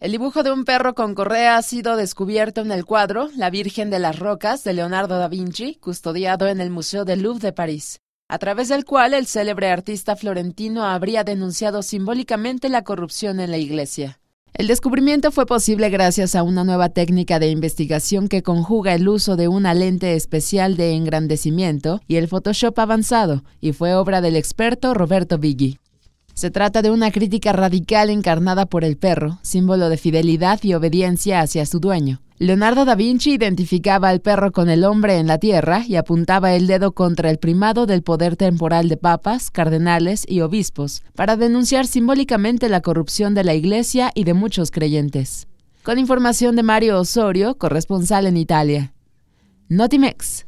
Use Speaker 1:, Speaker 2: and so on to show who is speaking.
Speaker 1: El dibujo de un perro con correa ha sido descubierto en el cuadro La Virgen de las Rocas de Leonardo da Vinci, custodiado en el Museo del Louvre de París, a través del cual el célebre artista florentino habría denunciado simbólicamente la corrupción en la iglesia. El descubrimiento fue posible gracias a una nueva técnica de investigación que conjuga el uso de una lente especial de engrandecimiento y el Photoshop avanzado, y fue obra del experto Roberto Biggi. Se trata de una crítica radical encarnada por el perro, símbolo de fidelidad y obediencia hacia su dueño. Leonardo da Vinci identificaba al perro con el hombre en la tierra y apuntaba el dedo contra el primado del poder temporal de papas, cardenales y obispos, para denunciar simbólicamente la corrupción de la Iglesia y de muchos creyentes. Con información de Mario Osorio, corresponsal en Italia. Notimex.